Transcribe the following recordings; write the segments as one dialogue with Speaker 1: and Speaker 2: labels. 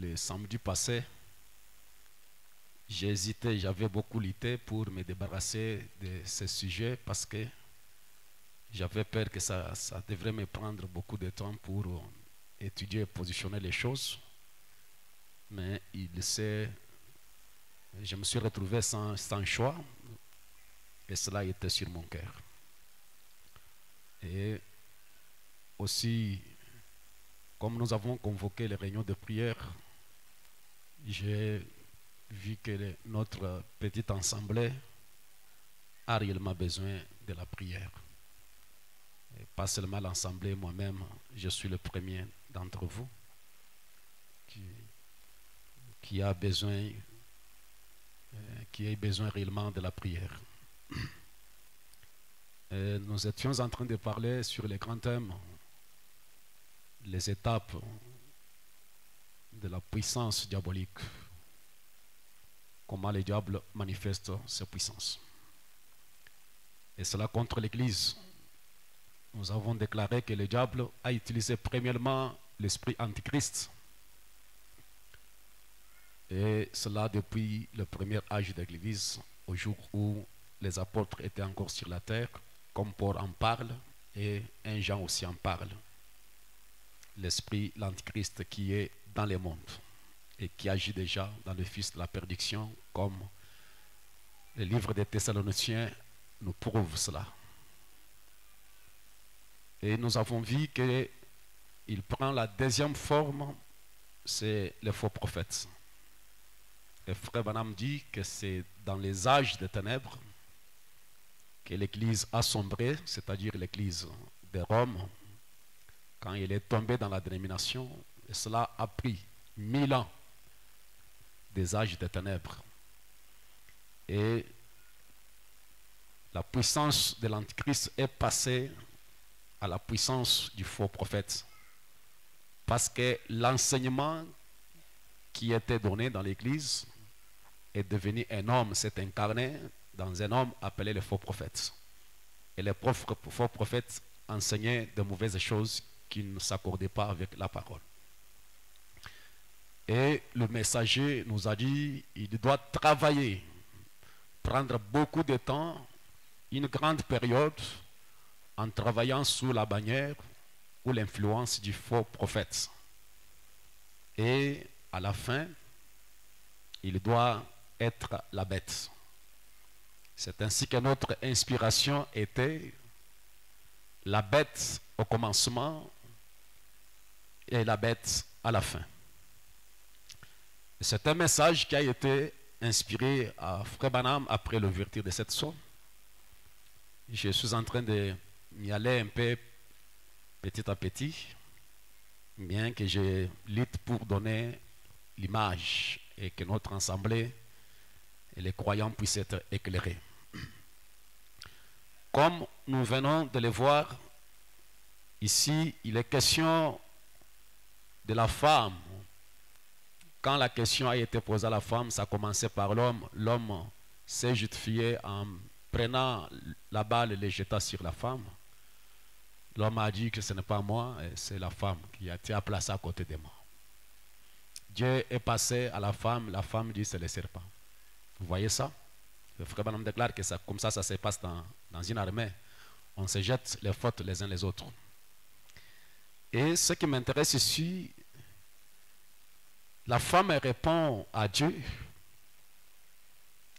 Speaker 1: le samedi passé, hésité, j'avais beaucoup lutté pour me débarrasser de ce sujet parce que j'avais peur que ça, ça devrait me prendre beaucoup de temps pour étudier et positionner les choses. Mais il s'est. Je me suis retrouvé sans, sans choix et cela était sur mon cœur. Et aussi, comme nous avons convoqué les réunions de prière, j'ai vu que notre petite assemblée a réellement besoin de la prière. Et pas seulement l'assemblée, moi-même, je suis le premier d'entre vous qui, a besoin, euh, qui a besoin réellement de la prière. Et nous étions en train de parler sur les grands thèmes, les étapes de la puissance diabolique, comment le diable manifeste ses puissances. Et cela contre l'Église. Nous avons déclaré que le diable a utilisé premièrement l'esprit antichrist. Et cela depuis le premier âge de l'Église, au jour où les apôtres étaient encore sur la terre, comme Paul en parle et un Jean aussi en parle. L'esprit, l'antichrist qui est dans le monde et qui agit déjà dans le fils de la perdition, comme le livre des Thessaloniciens nous prouve cela. Et nous avons vu qu'il prend la deuxième forme, c'est le faux prophète. Et Frère Banham dit que c'est dans les âges des ténèbres que l'Église a sombré, c'est-à-dire l'Église de Rome, quand elle est tombée dans la dénomination, et cela a pris mille ans des âges des ténèbres. Et la puissance de l'Antichrist est passée à la puissance du faux prophète. Parce que l'enseignement qui était donné dans l'Église est devenu un homme, s'est incarné dans un homme appelé le faux prophète. Et les faux prophètes enseignaient de mauvaises choses qui ne s'accordaient pas avec la parole. Et le messager nous a dit, il doit travailler, prendre beaucoup de temps, une grande période, en travaillant sous la bannière ou l'influence du faux prophète. Et à la fin, il doit être la bête. C'est ainsi que notre inspiration était la bête au commencement et la bête à la fin. C'est un message qui a été inspiré à Frère Banham après l'ouverture de cette somme. Je suis en train de m'y aller un peu petit à petit, bien que je lutte pour donner l'image et que notre assemblée et les croyants puissent être éclairés. Comme nous venons de le voir, ici, il est question de la femme. Quand la question a été posée à la femme, ça a commencé par l'homme. L'homme s'est justifié en prenant la balle et les jeta sur la femme. L'homme a dit que ce n'est pas moi, c'est la femme qui a été placée à côté de moi. Dieu est passé à la femme, la femme dit c'est le serpent. Vous voyez ça? Le frère Branham déclare que ça, comme ça, ça se passe dans, dans une armée. On se jette les fautes les uns les autres. Et ce qui m'intéresse ici, la femme répond à Dieu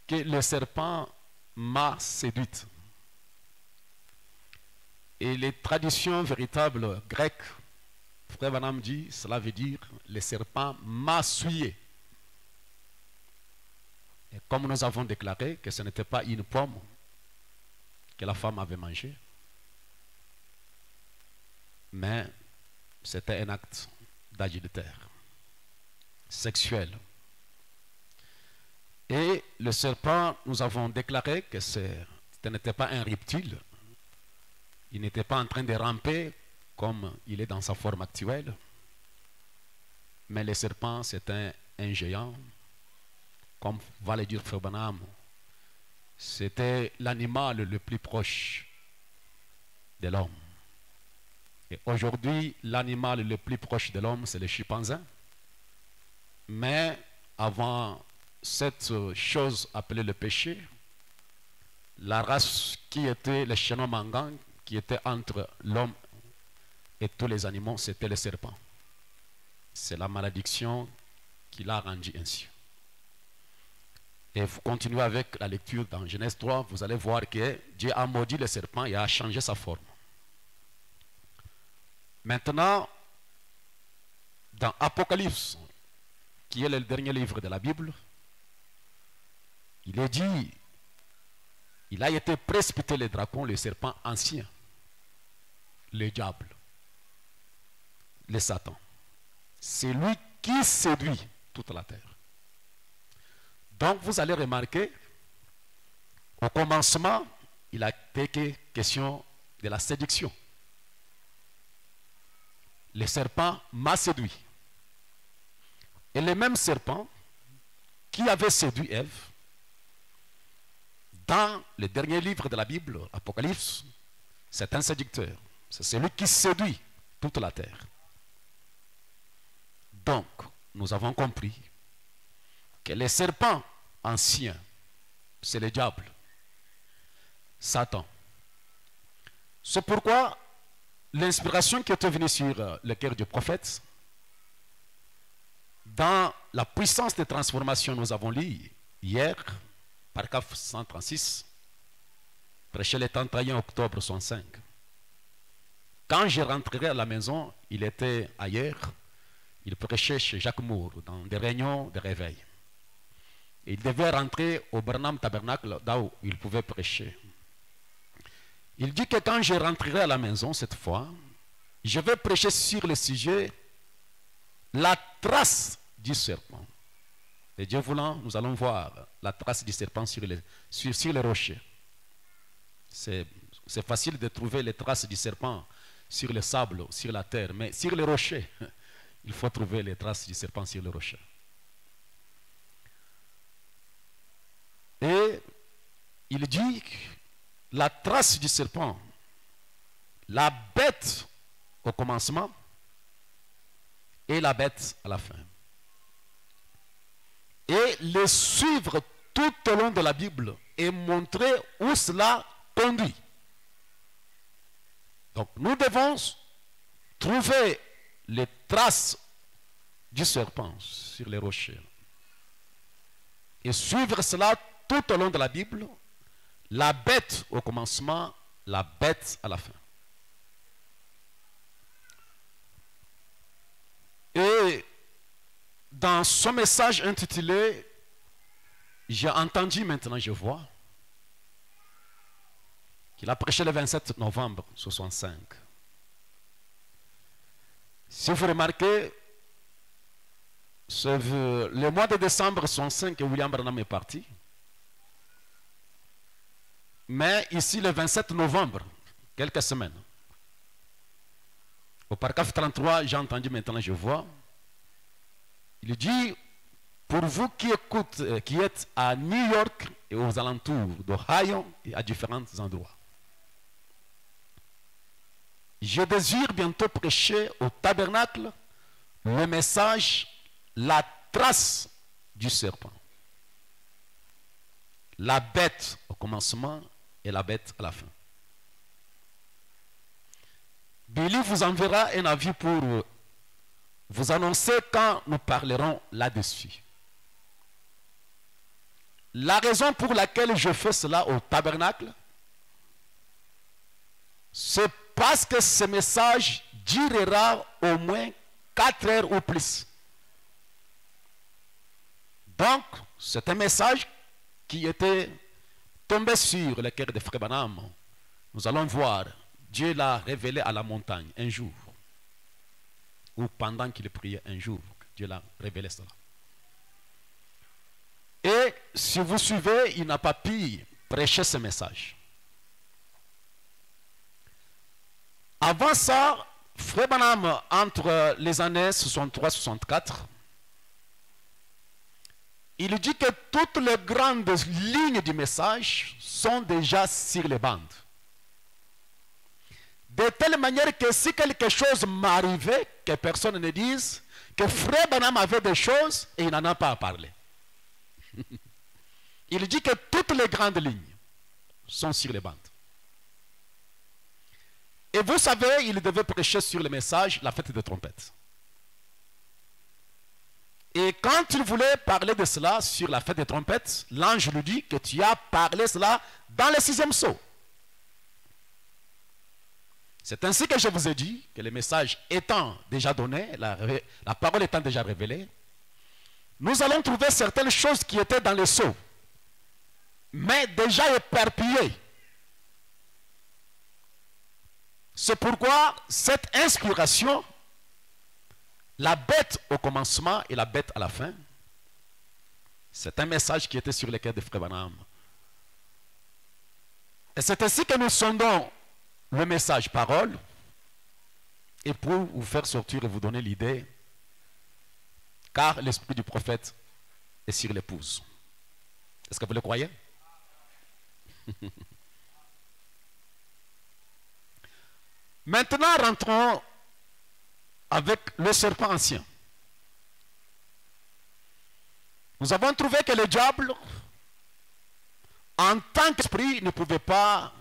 Speaker 1: que le serpent m'a séduite. Et les traditions véritables grecques, Frère Vanam dit, cela veut dire le serpent m'a souillé. Et comme nous avons déclaré que ce n'était pas une pomme que la femme avait mangée, mais c'était un acte d'adultère sexuel. Et le serpent, nous avons déclaré que ce n'était pas un reptile. Il n'était pas en train de ramper comme il est dans sa forme actuelle. Mais le serpent, c'est un, géant. Comme va le dire Frère c'était l'animal le plus proche de l'homme. Et aujourd'hui, l'animal le plus proche de l'homme, c'est le chimpanzé. Mais avant cette chose appelée le péché, la race qui était le chaînon mangang, qui était entre l'homme et tous les animaux, c'était le serpent. C'est la malédiction qui l'a rendu ainsi. Et vous continuez avec la lecture dans Genèse 3, vous allez voir que Dieu a maudit le serpent et a changé sa forme. Maintenant, dans Apocalypse, qui est le dernier livre de la Bible, il est dit, il a été précipité le dragon, le serpent ancien, le diable, le Satan. C'est lui qui séduit toute la terre. Donc vous allez remarquer, au commencement, il a été question de la séduction. Le serpent m'a séduit. Et le même serpent qui avait séduit Ève, dans le dernier livre de la Bible, Apocalypse, c'est un séducteur. C'est celui qui séduit toute la terre. Donc, nous avons compris que les serpents anciens, c'est le diable, Satan. C'est pourquoi l'inspiration qui était venue sur euh, le cœur du prophète, dans la puissance de transformation, nous avons lu hier, par CAF 136, prêché le 31 octobre 65. Quand je rentrerai à la maison, il était ailleurs, il prêchait chez Jacques Moore, dans des réunions de réveil. Il devait rentrer au Bernam Tabernacle, là où il pouvait prêcher. Il dit que quand je rentrerai à la maison cette fois, je vais prêcher sur le sujet la trace du serpent. Et Dieu voulant, nous allons voir la trace du serpent sur les, sur, rochers. C'est facile de trouver les traces du serpent sur le sable, sur la terre, mais sur les rochers, il faut trouver les traces du serpent sur les rochers. Et il dit la trace du serpent, la bête au commencement et la bête à la fin. Et le suivre tout au long de la Bible et montrer où cela conduit. Donc nous devons trouver les traces du serpent sur les rochers et suivre cela tout au long de la Bible, la bête au commencement, la bête à la fin. Dans son message intitulé J'ai entendu, maintenant je vois, qu'il a prêché le 27 novembre 65. Si vous remarquez, le mois de décembre 65 que William Branham est parti. Mais ici, le 27 novembre, quelques semaines, au paragraphe 33, j'ai entendu maintenant, je vois, il dit, pour vous qui écoutez, qui êtes à New York et aux alentours d'Ohio et à différents endroits, je désire bientôt prêcher au tabernacle le message, la trace du serpent. La bête au commencement et la bête à la fin. Billy vous enverra un avis pour vous annoncer quand nous parlerons là-dessus. La raison pour laquelle je fais cela au tabernacle, c'est parce que ce message durera au moins 4 heures ou plus. Donc, c'est un message qui était tombé sur le cœur de Frère. Nous allons voir, Dieu l'a révélé à la montagne un jour, ou pendant qu'il priait un jour, Dieu l'a révélé cela. Et si vous suivez, il n'a pas pu prêcher ce message. Avant ça, Frère Banam, entre les années 63 et 64, il dit que toutes les grandes lignes du message sont déjà sur les bandes. De telle manière que si quelque chose m'arrivait, que personne ne dise que Frère Branham avait des choses et il n'en a pas à parler. il dit que toutes les grandes lignes sont sur les bandes. Et vous savez, il devait prêcher sur le message la fête de trompette. Et quand il voulait parler de cela sur la fête des trompettes, l'ange lui dit que tu as parlé cela dans le sixième saut. C'est ainsi que je vous ai dit que le message étant déjà donné, la, parole étant déjà révélée, nous allons trouver certaines choses qui étaient dans le sceau, mais déjà éparpillées. C'est pourquoi cette inspiration la bête au commencement et la bête à la fin, c'est un message qui était sur les cœurs de Frère Branham. Et c'est ainsi que nous sondons le message parole et pour vous faire sortir et vous donner l'idée, car l'esprit du prophète est sur l'épouse. Est-ce que vous le croyez? Maintenant, rentrons avec le serpent ancien. Nous avons trouvé que le diable, en tant qu'esprit, ne pouvait pas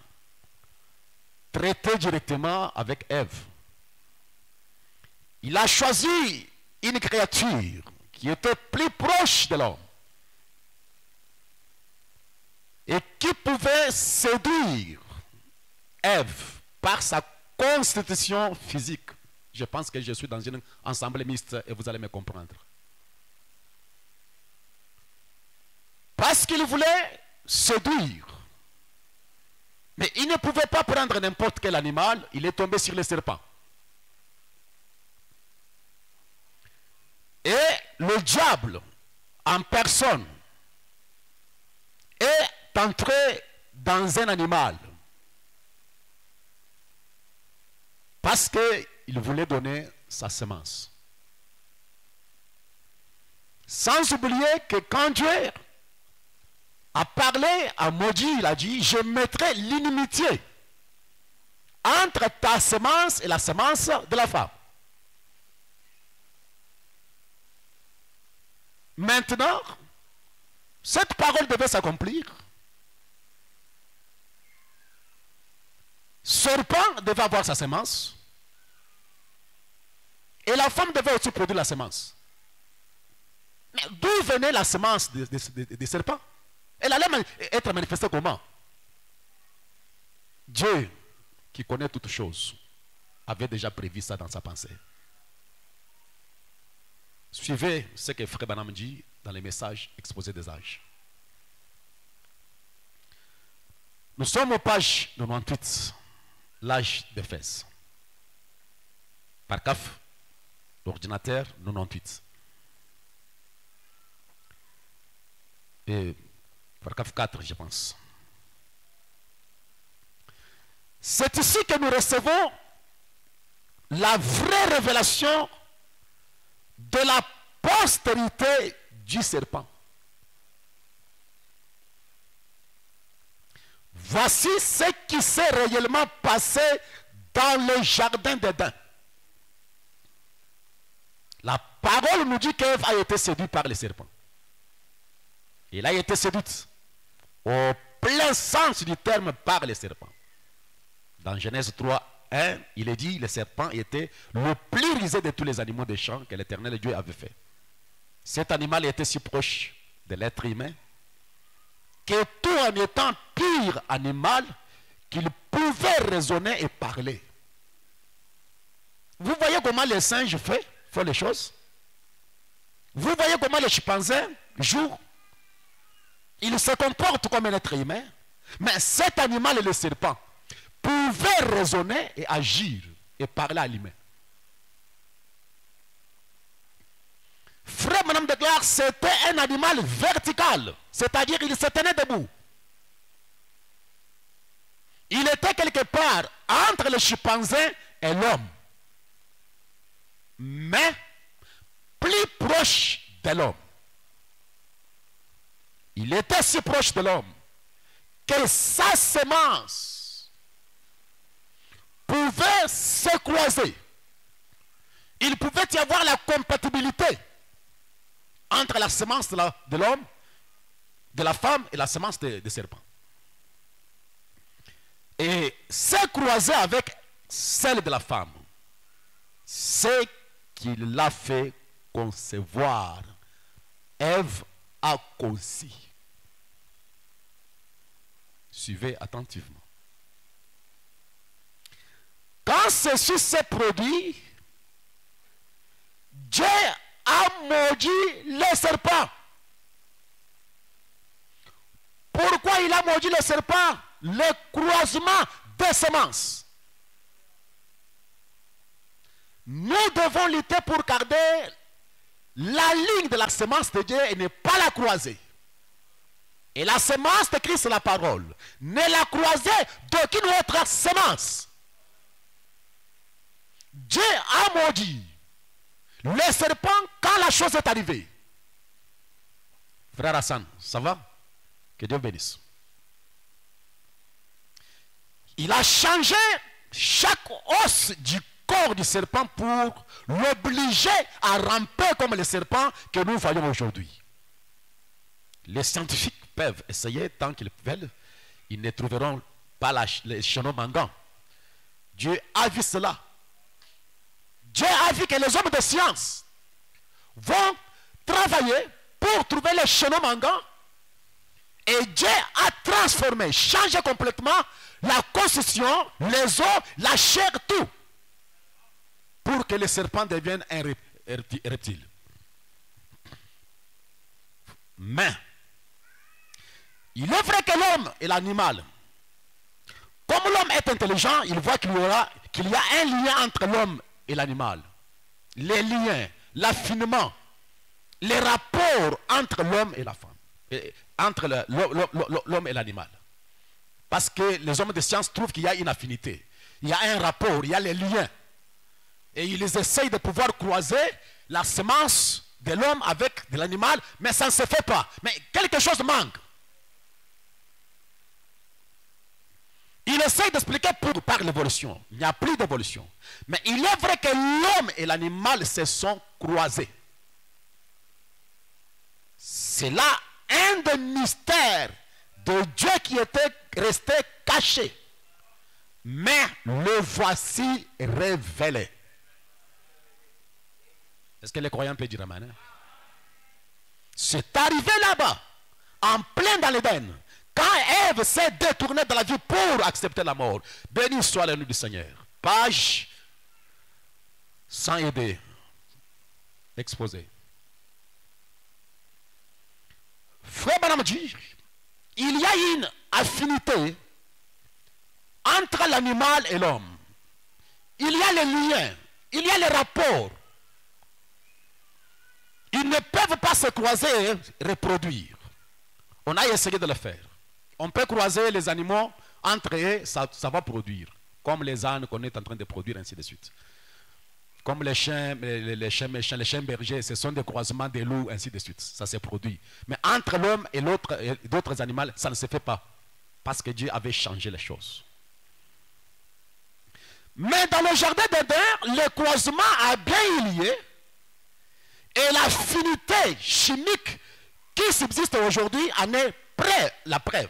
Speaker 1: traiter directement avec Ève. Il a choisi une créature qui était plus proche de l'homme et qui pouvait séduire Ève par sa constitution physique. Je pense que je suis dans un ensemble mixte et vous allez me comprendre. Parce qu'il voulait séduire. Mais il ne pouvait pas prendre n'importe quel animal, il est tombé sur le serpent. Et le diable, en personne, est entré dans un animal. Parce que il voulait donner sa semence. Sans oublier que quand Dieu a parlé à maudit, il a dit, je mettrai l'inimitié entre ta semence et la semence de la femme. Maintenant, cette parole devait s'accomplir. Serpent devait avoir sa semence. Et la femme devait aussi produire la semence. Mais d'où venait la semence des serpents? Elle allait être manifestée comment? Dieu, qui connaît toutes choses, avait déjà prévu ça dans sa pensée. Suivez ce que Frère Banam dit dans les messages exposés des âges. Nous sommes aux pages 98, l'âge fesses. Par CAF, l'ordinateur 98. Et paragraphe 4, je pense. C'est ici que nous recevons la vraie révélation de la postérité du serpent. Voici ce qui s'est réellement passé dans le jardin d'Éden. La parole nous dit qu'Ève a été séduite par les serpents. Il a été séduite au plein sens du terme par les serpents. Dans Genèse 3, 1, il est dit le serpent était le plus risé de tous les animaux des champs que l'éternel Dieu avait fait. Cet animal était si proche de l'être humain que tout en étant pire animal, qu'il pouvait raisonner et parler. Vous voyez comment les singes font font les choses? Vous voyez comment les chimpanzés jouent? Ils se comportent comme un être humain. Mais cet animal et le serpent pouvaient raisonner et agir et parler à l'humain. Frère Madame déclare c'était un animal vertical, c'est-à-dire il se tenait debout. Il était quelque part entre le chimpanzé et l'homme mais plus proche de l'homme. Il était si proche de l'homme que sa semence pouvait se croiser il pouvait y avoir la compatibilité entre la semence de l'homme, de la femme et la semence des serpents. Et c'est croisé avec celle de la femme. C'est qui l'a fait concevoir. Ève a conçu. Suivez attentivement. Quand ceci s'est produit, Dieu a maudit les serpents. Pourquoi il a maudit les serpents Le croisement des semences. Nous devons lutter pour garder la ligne de la semence de Dieu et ne pas la croiser. Et la semence de Christ, c'est la parole. Ne la croisez d'aucune autre semence. Dieu a maudit les serpents quand la chose est arrivée. Frère Hassan, ça va? Que Dieu bénisse. Il a changé chaque os du corps du serpent pour l'obliger à ramper comme le serpent que nous voyons aujourd'hui. Les scientifiques peuvent essayer tant qu'ils veulent, ils ne trouveront pas la, les manquants. Dieu a vu cela. Dieu a vu que les hommes de science vont travailler pour trouver les chenons manquants. Et Dieu a transformé, changé complètement la constitution, les os, la chair, tout. Pour que le serpent devienne un rep- repti- reptile. Mais, il est vrai que l'homme et l'animal, comme l'homme est intelligent, il voit qu'il y, aura, y a un lien entre l'homme et l'animal. Les liens, l'affinement, les rapports entre l'homme et la femme, entre l'homme et l'animal. Parce que les hommes de science trouvent qu'il y a une affinité, il y a un rapport, il y a les liens. Et ils essayent de pouvoir croiser la semence de l'homme avec de l'animal, mais ça ne se fait pas. Mais quelque chose manque. Il essaye d'expliquer pour, par l'évolution. Il n'y a plus d'évolution. Mais il est vrai que l'homme et l'animal se sont croisés. C'est là un des mystères de Dieu qui était resté caché. Mais le voici révélé. Est-ce que les croyants peuvent dire Amen? hein? C'est arrivé là-bas, en plein dans l'Éden, quand Ève s'est détournée de la vie pour accepter la mort. Béni soit le nom du Seigneur. Page sans aider. Exposé. Frère Branham dit, il y a une affinité entre l'animal et l'homme. Il y a les liens, il y a les rapports. Ils ne peuvent pas se croiser et reproduire. On a essayé de le faire. On peut croiser les animaux entre eux, ça, va produire. Comme les ânes qu'on est en train de produire, ainsi de suite. Comme les chiens, les, chiens méchants, les chiens bergers, ce sont des croisements des loups, ainsi de suite. Ça se produit. Mais entre l'homme et d'autres animaux, ça ne se fait pas. Parce que Dieu avait changé les choses. Mais dans le jardin d'Éden, le croisement a bien lieu. Et l'affinité chimique qui subsiste aujourd'hui en est près la preuve.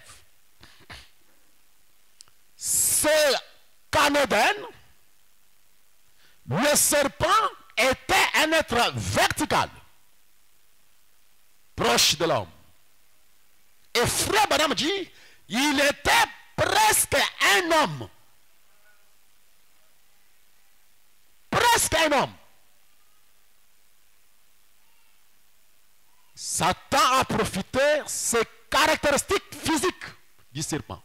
Speaker 1: C'est Éden, le serpent était un être vertical, proche de l'homme. Et frère Madame dit, il était presque un homme. Presque un homme. Satan a profité ses caractéristiques physiques du serpent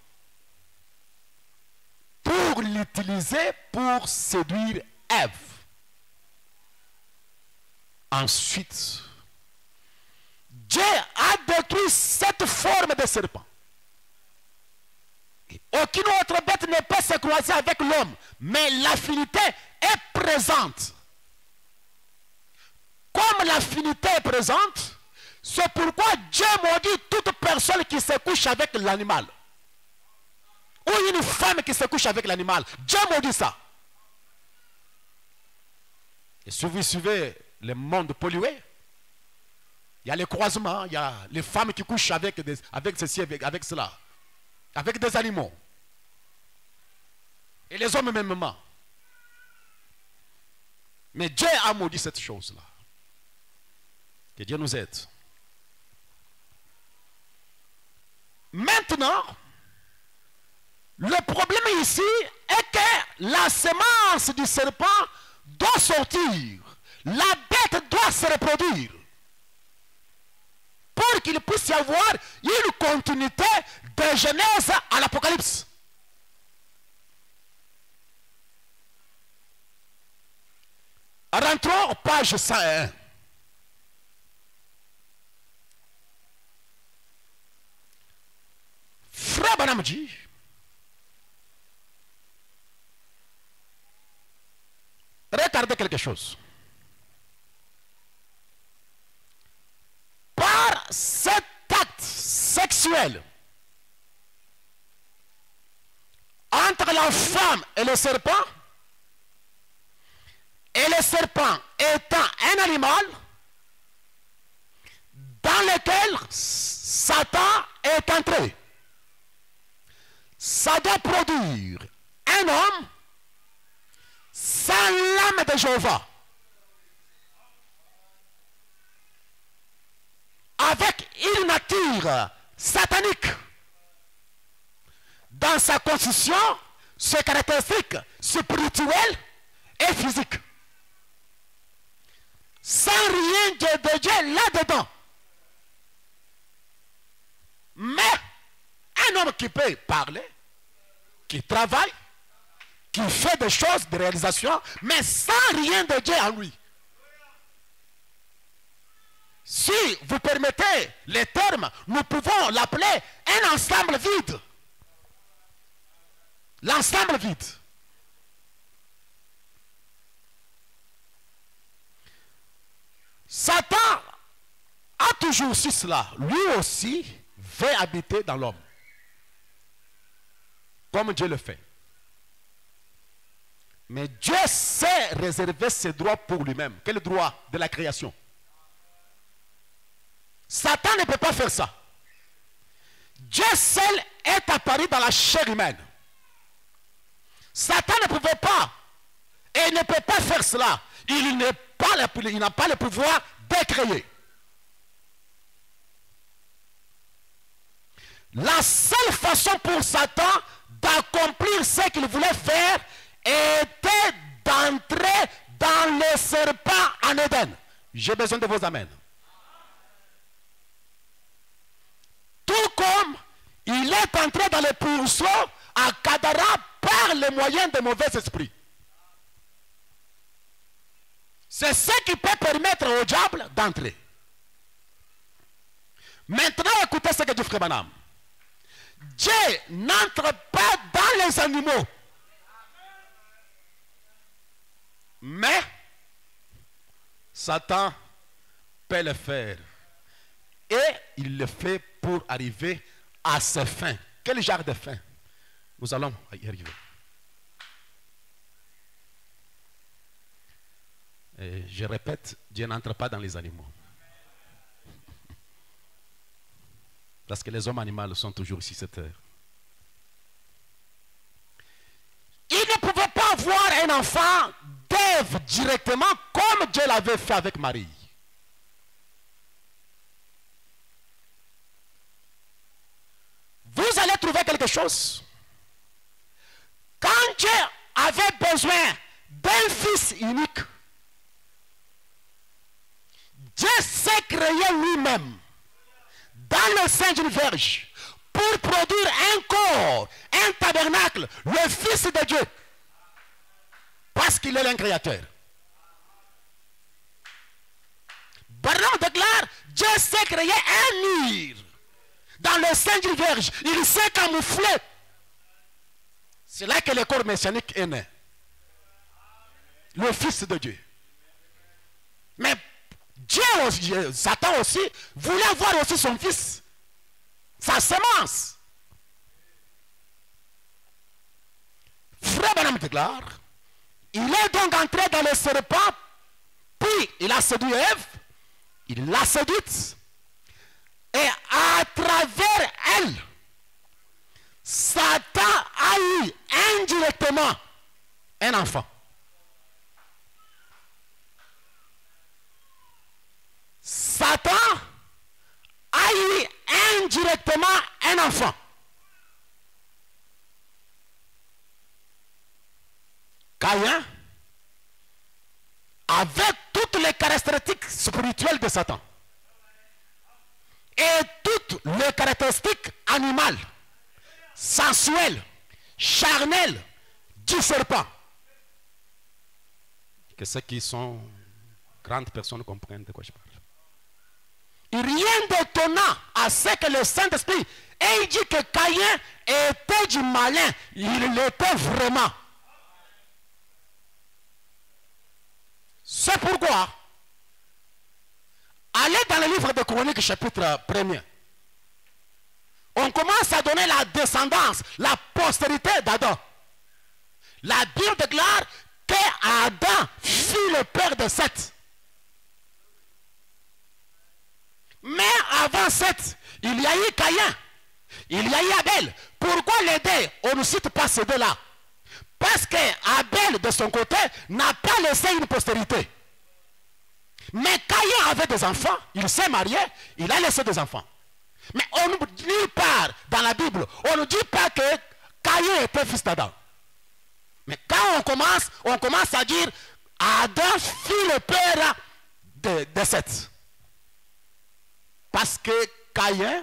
Speaker 1: pour l'utiliser pour séduire Ève. Ensuite, Dieu a détruit cette forme de serpent. Aucune autre bête ne peut se croiser avec l'homme, mais l'affinité est présente. Comme l'affinité est présente, c'est pourquoi Dieu maudit toute personne qui se couche avec l'animal. Ou une femme qui se couche avec l'animal. Dieu maudit ça. Et si vous suivez le monde pollué, il y a les croisements, il y a les femmes qui couchent avec, des, avec ceci, avec, avec cela, avec des animaux. Et les hommes mêmement. Mais Dieu a maudit cette chose-là. Que Dieu nous aide. Maintenant, le problème ici est que la semence du serpent doit sortir. La bête doit se reproduire. Pour qu'il puisse y avoir une continuité de Genèse à l'Apocalypse. Rentrons page 101. Frère Banam dit, regardez quelque chose. Par cet acte sexuel entre la femme et le serpent, et le serpent étant un animal dans lequel Satan est entré, ça doit produire un homme sans l'âme de Jéhovah. Avec une nature satanique. Dans sa constitution, ses caractéristiques spirituelles et physiques. Sans rien de Dieu là-dedans. Mais un homme qui peut parler, qui travaille, qui fait des choses, des réalisations, mais sans rien de Dieu en lui. Si vous permettez les termes, nous pouvons l'appeler un ensemble vide. L'ensemble vide. Satan a toujours su cela. Lui aussi veut habiter dans l'homme. Comme Dieu le fait. Mais Dieu sait réserver ses droits pour lui-même. Quel droit de la création? Satan ne peut pas faire ça. Dieu seul est apparu dans la chair humaine. Satan ne pouvait pas et ne peut pas faire cela. Il n'a pas, pas le pouvoir de créer. La seule façon pour Satan d'accomplir ce qu'il voulait faire était d'entrer dans le serpent en Éden. J'ai besoin de vos amens. Tout comme il est entré dans le pourceau à Kadara par les moyens des mauvais esprits. C'est ce qui peut permettre au diable d'entrer. Maintenant, écoutez ce que dit Frère Banam. Dieu n'entre pas dans les animaux. Mais Satan peut le faire. Et il le fait pour arriver à ses fins. Quel genre de fin? Nous allons y arriver. Je répète, Dieu n'entre pas dans les animaux. Parce que les hommes animaux sont toujours ici cette heure. Il ne pouvait pas avoir un enfant directement comme Dieu l'avait fait avec Marie. Vous allez trouver quelque chose. Quand Dieu avait besoin d'un fils unique, Dieu s'est créé lui-même dans le sein d'une verge pour produire un corps, un tabernacle, le Fils de Dieu. Parce qu'il est l'un créateur. Barnum déclare, Dieu s'est créé un mur dans le sein d'une verge. Il s'est camouflé. C'est là que le corps messianique est né. Le Fils de Dieu. Mais Dieu Satan aussi, voulait voir aussi son fils. Sa semence. Frère Banam déclare, il est donc entré dans le serpent Puis il a séduit Ève, il l'a séduite, et à travers elle, Satan a eu indirectement un enfant. Satan a eu indirectement un enfant. Caïn avait toutes les caractéristiques spirituelles de Satan et toutes les caractéristiques animales, sensuelles, charnelles du serpent. Que ceux qui sont grandes personnes comprennent de quoi je parle. Rien d'étonnant à ce que le Saint-Esprit ait dit que Caïn était du malin. Il l'était vraiment. C'est pourquoi, allez dans le livre de Chroniques, chapitre 1er. On commence à donner la descendance, la postérité d'Adam. La Bible déclare qu'Adam fut le père de Seth. Mais avant Seth, il y a eu Caïn, il y a eu Abel. Pourquoi les deux, on ne cite pas ces deux-là Parce que Abel, de son côté, n'a pas laissé une postérité. Mais Caïn avait des enfants, il s'est marié, il a laissé des enfants. Mais on ne dit pas dans la Bible, on ne dit pas que Caïn était fils d'Adam. Mais quand on commence, on commence à dire Adam fut le père de, de Seth. Parce que Caïn,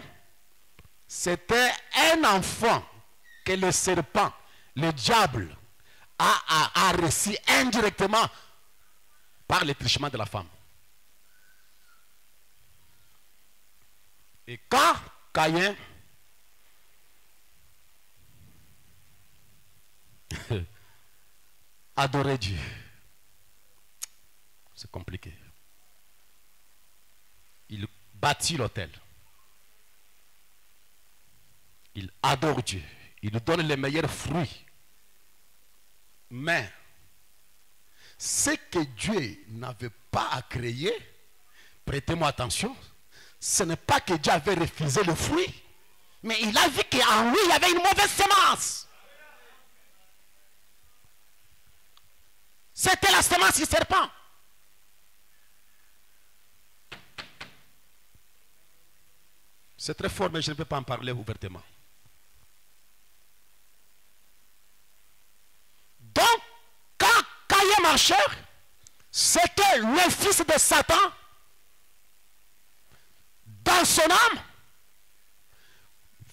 Speaker 1: c'était un enfant que le serpent, le diable, a, a, a reçu indirectement par le trichement de la femme. Et quand Caïn adorait Dieu, c'est compliqué. Il bâtit l'autel. Il adore Dieu. Il donne les meilleurs fruits. Mais ce que Dieu n'avait pas à créer, prêtez-moi attention, ce n'est pas que Dieu avait refusé le fruit, mais il a vu qu'en lui, il y avait une mauvaise semence. C'était la semence du serpent. C'est très fort, mais je ne peux pas en parler ouvertement. Donc, quand Marchait, c'était le fils de Satan dans son âme,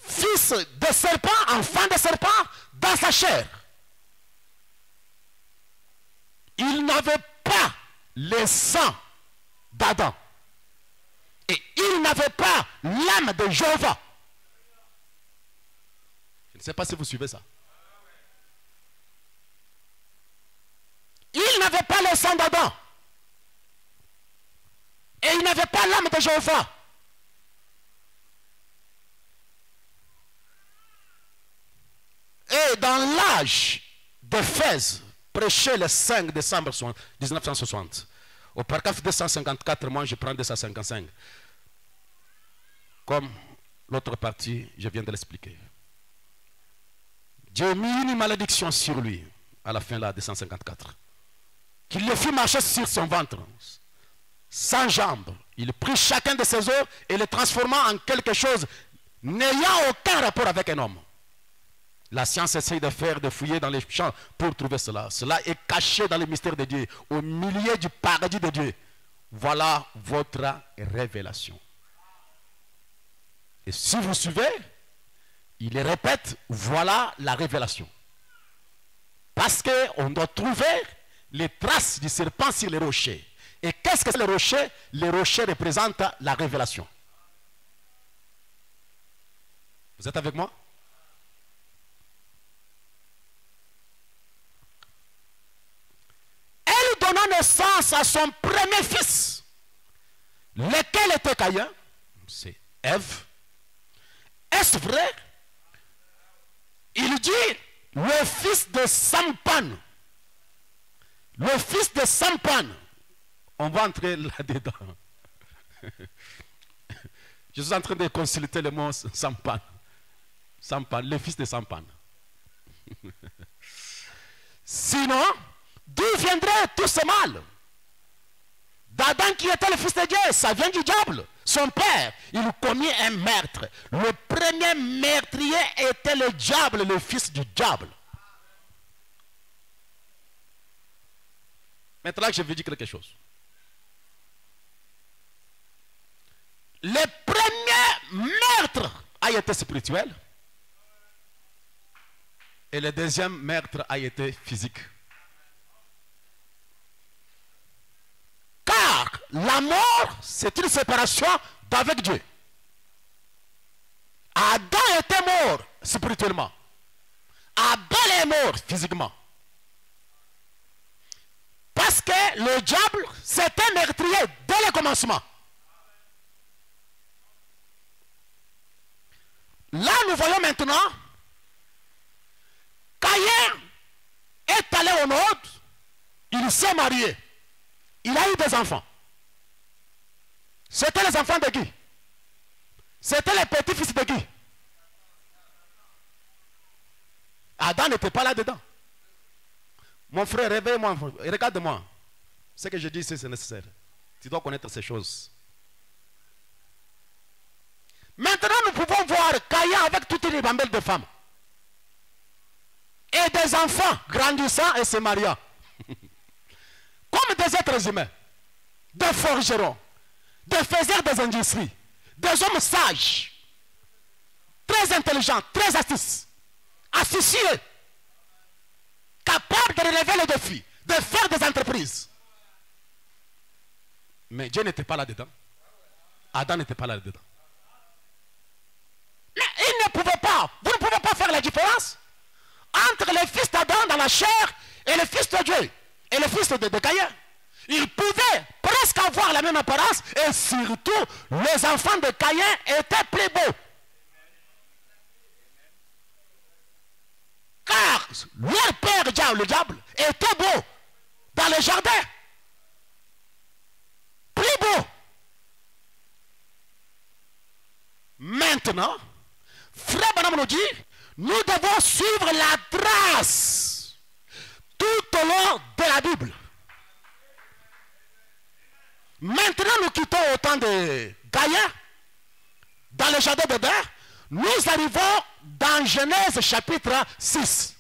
Speaker 1: fils de serpent, enfant de serpent, dans sa chair. Il n'avait pas le sang d'Adam. Et il n'avait pas l'âme de Jéhovah. Je ne sais pas si vous suivez ça. Il n'avait pas le sang d'Adam. Et il n'avait pas l'âme de Jéhovah. Et dans l'âge d'Éphèse, prêché le 5 décembre 1960, au paragraphe 254, moi je prends 255. Comme l'autre partie, je viens de l'expliquer. Dieu a mis une malédiction sur lui à la fin là, 254. Qu'il le fit marcher sur son ventre, sans jambes. Il prit chacun de ses os et le transforma en quelque chose n'ayant aucun rapport avec un homme. La science essaye de faire, de fouiller dans les champs pour trouver cela. Cela est caché dans le mystère de Dieu, au milieu du paradis de Dieu. Voilà votre révélation. Et si vous suivez, il répète, voilà la révélation. Parce qu'on doit trouver les traces du serpent sur les rochers. Et qu'est-ce que c'est les rochers? Les rochers représentent la révélation. Vous êtes avec moi? Elle donna naissance à son premier fils. Lequel était Caïn? C'est Ève. Est-ce vrai? Il dit le fils de Sampan. Le fils de Sampan. On va entrer là-dedans. Je suis en train de consulter le mot Sampan. Sampan, le fils de Sampan. Sinon, d'où viendrait tout ce mal? D'Adam qui était le fils de Dieu, ça vient du diable. Son père, il commit un meurtre. Le premier meurtrier était le diable, le fils du diable. Maintenant, je vais dire quelque chose. Le premier meurtre a été spirituel. Et le deuxième meurtre a été physique. Car la mort, c'est une séparation d'avec Dieu. Adam était mort spirituellement. Abel est mort physiquement. Parce que le diable, c'était meurtrier dès le commencement. Là, nous voyons maintenant, Caïn est allé au nord, il s'est marié, il a eu des enfants. C'était les enfants de qui C'était les petits-fils de qui Adam n'était pas là-dedans. Mon frère, réveille-moi, regarde-moi. Ce que je dis c'est nécessaire. Tu dois connaître ces choses. Maintenant, nous pouvons voir Caïn avec toute une bambelle de femmes. Et des enfants grandissant et se mariant. Comme des êtres humains. Des forgerons. Des faiseurs des industries. Des hommes sages. Très intelligents. Très astucieux. Astucieux. Capables de relever les défis. De faire des entreprises. Mais Dieu n'était pas là-dedans. Adam n'était pas là-dedans. Mais il ne pouvait pas, vous ne pouvez pas faire la différence entre le fils d'Adam dans la chair et le fils de Dieu et le fils de, de Caïn. Ils pouvaient presque avoir la même apparence et surtout les enfants de Caïn étaient plus beaux. Car leur père le diable était beau dans le jardin. Plus beau. Maintenant, Frère Banam nous dit, nous devons suivre la trace tout au long de la Bible. Maintenant, nous quittons au temps de Gaïa, dans le jardin d'Éden. Nous arrivons dans Genèse chapitre 6.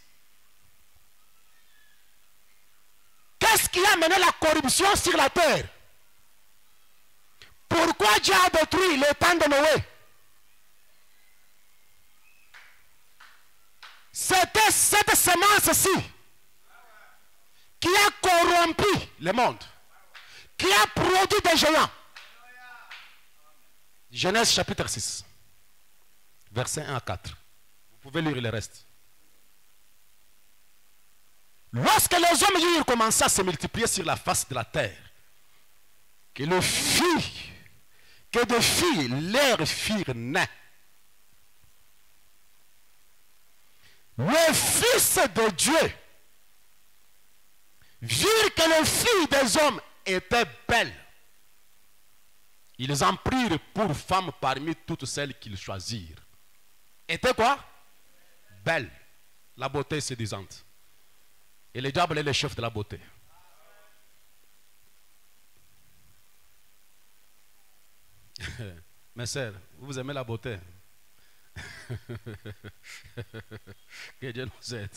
Speaker 1: Qu'est-ce qui a mené la corruption sur la terre? Pourquoi Dieu a détruit le temps de Noé? C'était cette semence-ci qui a corrompu le monde, qui a produit des géants. Genèse chapitre 6, versets 1 à 4. Pouvez lire le reste. Lorsque les hommes eurent commencé à se multiplier sur la face de la terre, que le filles, que des filles leur firent naître, le Fils de Dieu virent que les filles des hommes étaient belles. Ils en prirent pour femmes parmi toutes celles qu'ils choisirent. Étaient quoi? La beauté séduisante. Et le diable est le chef de la beauté. Mes sœurs, vous aimez la beauté que Dieu nous aide.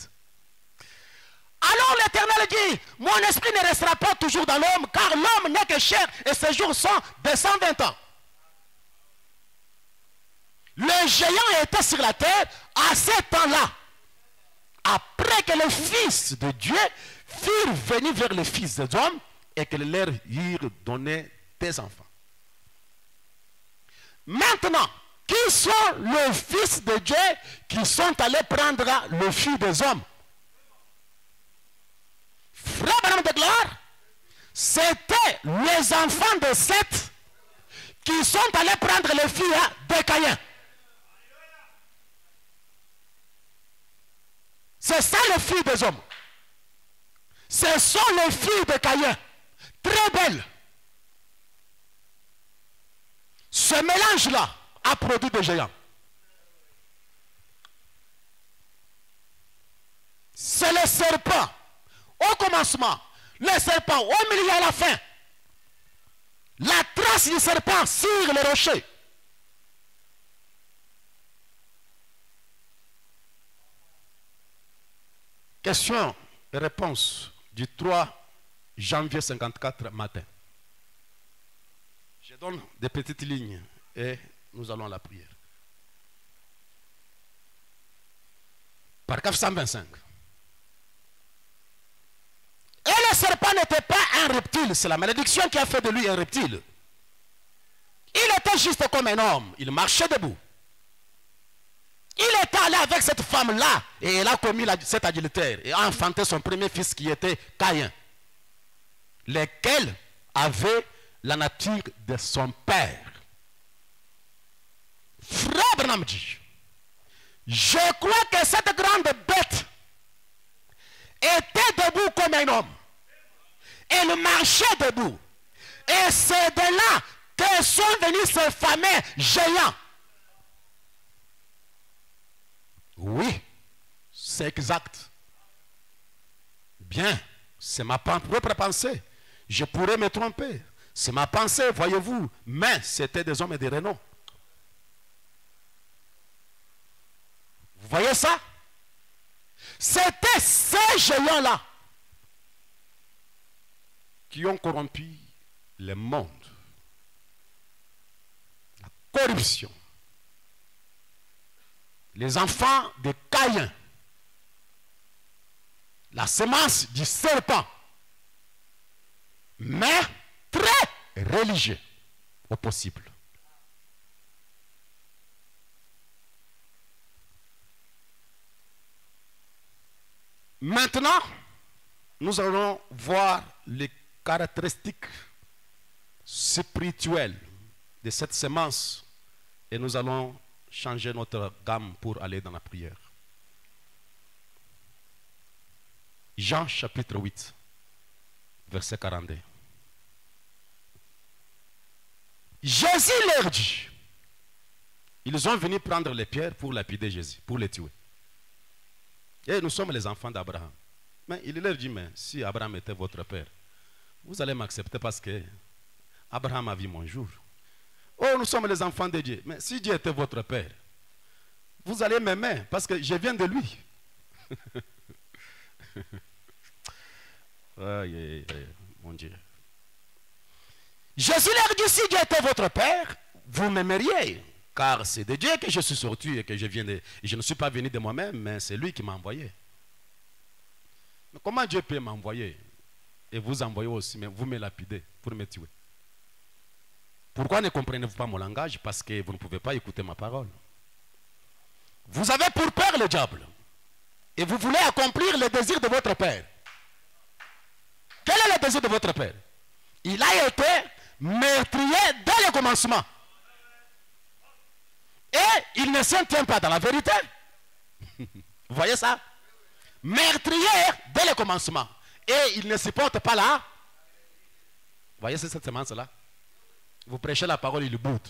Speaker 1: Alors l'Éternel dit, mon esprit ne restera pas toujours dans l'homme, car l'homme n'est que chair et ses jours sont de 120 ans. Le géant était sur la terre à ce temps-là. Après que le Fils de Dieu furent venus vers le Fils des hommes et que leur eurent donné des enfants. Maintenant, qui sont le Fils de Dieu qui sont allés prendre le Fils des hommes Frère de c'était les enfants de Seth qui sont allés prendre le fils de Caïn. C'est ça les filles des hommes. Ce sont les filles de Caïn. Très belles. Ce mélange-là a produit des géants. C'est le serpent. Au commencement, le serpent, au milieu à la fin. La trace du serpent sur le rocher. Question et réponse du 3 janvier 54 matin. Je donne des petites lignes et nous allons à la prière. Paragraphe 125. Et le serpent n'était pas un reptile, c'est la malédiction qui a fait de lui un reptile. Il était juste comme un homme, il marchait debout. Il est allé avec cette femme-là et elle a commis cet adultère et a enfanté son premier fils qui était Caïn, lequel avait la nature de son père. Frère Branham dit, je crois que cette grande bête était debout comme un homme. Elle marchait debout. Et c'est de là que sont venus ces fameux géants. Oui, c'est exact. Bien, c'est ma propre pensée. Je pourrais me tromper. C'est ma pensée, voyez-vous. Mais c'était des hommes et des renom. Vous voyez ça? C'était ces géants-là qui ont corrompu le monde. La corruption. Les enfants de Caïn. La semence du serpent. Mais très religieux au possible. Maintenant, nous allons voir les caractéristiques spirituelles de cette semence et nous allons changer notre gamme pour aller dans la prière. Jean chapitre 8, verset 42. Jésus leur dit, ils ont venu prendre les pierres pour lapider Jésus, pour les tuer. Et nous sommes les enfants d'Abraham. Mais il leur dit, mais si Abraham était votre père, vous allez m'accepter parce que Abraham a vu mon jour. Oh, nous sommes les enfants de Dieu. Mais si Dieu était votre père, vous allez m'aimer parce que je viens de lui. aïe, aïe, aïe, mon Dieu. Jésus leur dit, si Dieu était votre père, vous m'aimeriez. Car c'est de Dieu que je suis sorti et que je viens de... Je ne suis pas venu de moi-même, mais c'est lui qui m'a envoyé. Mais comment Dieu peut m'envoyer et vous envoyer aussi, mais vous me lapidez pour me tuer Pourquoi ne comprenez-vous pas mon langage? Parce que vous ne pouvez pas écouter ma parole. Vous avez pour peur le diable. Et vous voulez accomplir le désir de votre père. Quel est le désir de votre père? Il a été meurtrier dès le commencement. Et il ne s'en tient pas dans la vérité. Vous voyez ça? Meurtrier dès le commencement. Et il ne supporte pas là. Vous voyez cette semence-là? Vous prêchez la parole, il boude.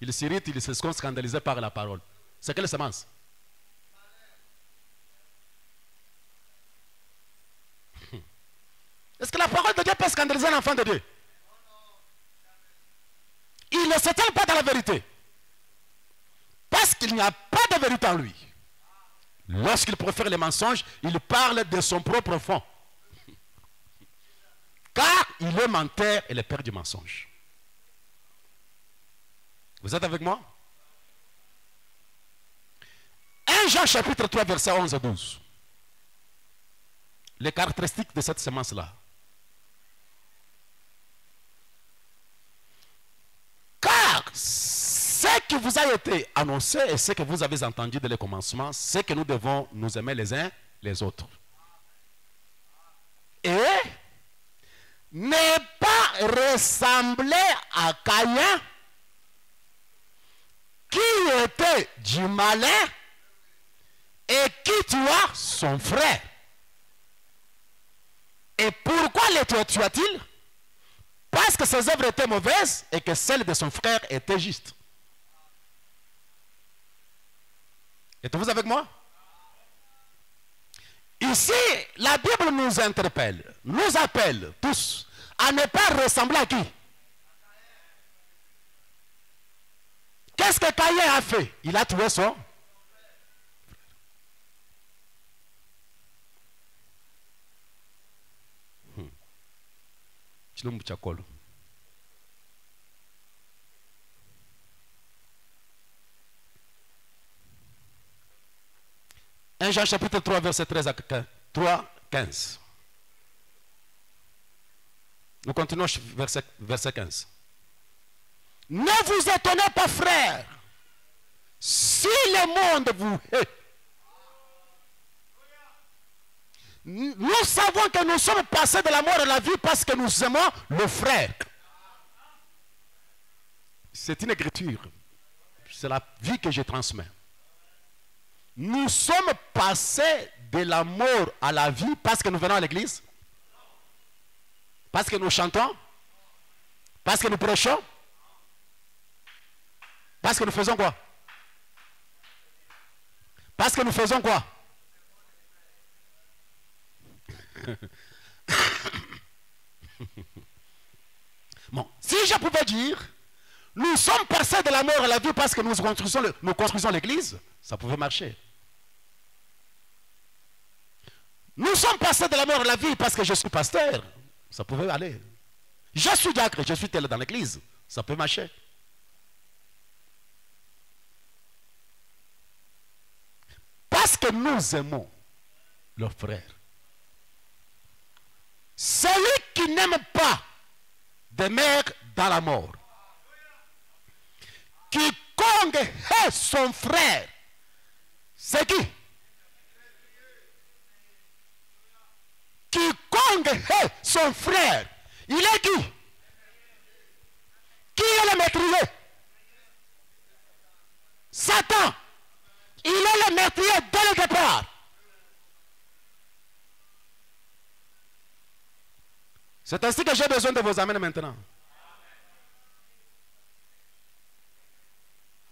Speaker 1: Il s'irrite, il se scandalisé par la parole. C'est quelle semence? Est-ce que la parole de Dieu peut scandaliser un enfant de Dieu? Il ne s'étale pas dans la vérité. Parce qu'il n'y a pas de vérité en lui. Lorsqu'il préfère les mensonges, il parle de son propre fond. Car il est menteur et le père du mensonge. Vous êtes avec moi? 1 Jean chapitre 3 verset 11 et 12. Les caractéristiques de cette semence-là. Car ce qui vous a été annoncé et ce que vous avez entendu dès le commencement, c'est que nous devons nous aimer les uns les autres. Et ne pas ressembler à Caïn qui était du malin et qui tua son frère? Et pourquoi le tua-t-il Parce que ses œuvres étaient mauvaises et que celles de son frère étaient justes. Êtes-vous avec moi? Ici, la Bible nous interpelle, nous appelle tous à ne pas ressembler à qui? Qu'est-ce que Caïn a fait? Il a tué son. Hmm. Chilombo. 1 Jean chapitre 3, verset 13 à 3, 15. Nous continuons verset, verset 15. Ne vous étonnez pas, frères, si le monde vous. Nous savons que nous sommes passés de la mort à la vie parce que nous aimons le frère. C'est une écriture. C'est la vie que je transmets. Nous sommes passés de la mort à la vie parce que nous venons à l'église Parce que nous chantons Parce que nous prêchons Parce que nous faisons quoi? Parce que nous faisons quoi? Bon, si je pouvais dire, nous sommes passés de la mort à la vie parce que nous construisons, nous construisons l'église, ça pouvait marcher. Nous sommes passés de la mort à la vie parce que je suis pasteur. Ça pouvait aller. Je suis diacre, je suis tel dans l'église. Ça peut marcher. Parce que nous aimons leurs frères. Celui qui n'aime pas demeure dans la mort. Quiconque est son frère, c'est qui? Quiconque est son frère, il est qui? Qui est le meurtrier Satan. Il est le meurtrier dès le départ. C'est ainsi que j'ai besoin de vos amens maintenant.